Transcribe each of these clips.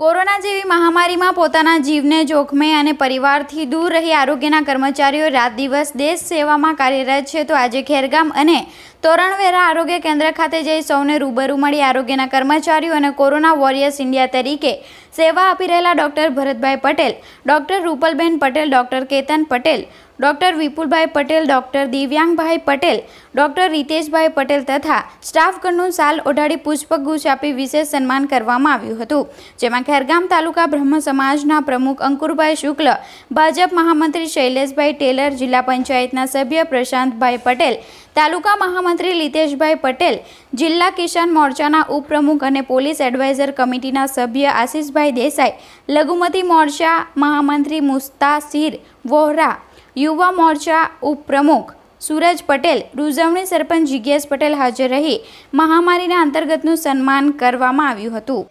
Corona જેવી મહામારીમાં પોતાના જીવને જોખમે અને પરિવારથી દૂર રહી આરોગ્યના કર્મચારીઓ રાત દિવસ દેશ સેવામાં કાર્યરત છે, તો આજે ખેરગામ અને તોરણવેરા આરોગ્ય કેન્દ્ર ખાતે જઈ સૌને રૂબરૂ મળી આરોગ્યના કર્મચારીઓ અને કોરોના વોરિયર્સ ઇન્ડિયા તરીકે સેવા આપી રહેલા doctor Bharatbhai Patel, doctor Rupalben Patel, doctor Ketan Patel doctor Vipulbhai Patel, doctor Divyangbhai Patel, doctor Riteshbhai Patel તથા સ્ટાફગણનું સાલ ઓઢાડી પુષ્પગુચ્છ આપી વિશેષ સન્માન કરવામાં આવ્યું હતું. જેમાં ખેરગામ તાલુકા બ્રહ્મ સમાજના પ્રમુખ અંકુરભાઈ શુક્લ, ભાજપ મહામંત્રી શૈલેષભાઈ ટેલર, જિલ્લા પંચાયતના સભ્ય પ્રશાંતભાઈ પટેલ, તાલુકા મહામંત્રી લીતેશભાઈ પટેલ, જિલ્લા કિસાન મોરચાના ઉપપ્રમુખ અને પોલીસ એડવાઇઝર કમિટીના સભ્ય આશીષભાઈ દેસાઈ, લઘુમતી મોરચા મહામંત્રી મુસ્તાસીર વોહરા યુવા મોરચા ઉપપ્રમુખ સૂરજ પટેલ ઉજવણી સરપંચ જિજ્ઞેશ પટેલ હાજર રહી મહામારીના અંતર્ગતનું સન્માન કરવામાં આવ્યું હતું.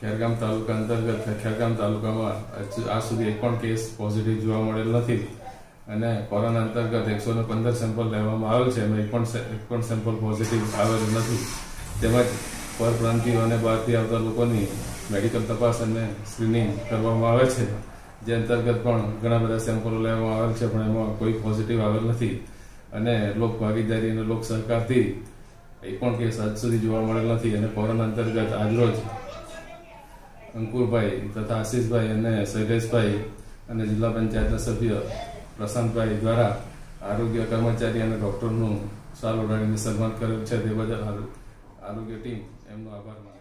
ખેરગામ તાલુકા અંતર્ગત ખેરગામ તાલુકામાં આજ સુધી એક પણ કેસ પોઝિટિવ જોવા મળેલ નથી અને કોરોના અંતર્ગત એકસો ને પંદર સેમ્પલ લેવામાં આવેલ છે, એમાં એક પણ એક પણ સેમ્પલ પોઝિટિવ આવેલ નથી. તેમજ પરપ્રાંતિઓ અને બહારથી આવતા લોકોની મેડિકલ તપાસ અને સ્ક્રીનિંગ કરવામાં આવે છે. જે અંતર્ગત પણ ઘણા બધા સેમ્પલો લેવામાં આવેલ છે, પણ એમાં કોઈ પોઝિટિવ આવેલ નથી. અને લોક ભાગીદારી અને લોક સહકારથી એ પણ કેસ આજ સુધી જોવા મળેલ નથી. અને કોરોના અંતર્ગત આજરોજ અંકુરભાઈ તથા આશીષભાઈ અને શૈલેષભાઈ અને જિલ્લા પંચાયતના સભ્ય પ્રશાંતભાઈ દ્વારા આરોગ્ય કર્મચારી અને ડોક્ટરનું સારું ઉડાડીને સન્માન કરેલ છે. તે બદલ આરોગ્ય ટીમ એમનો આભાર માને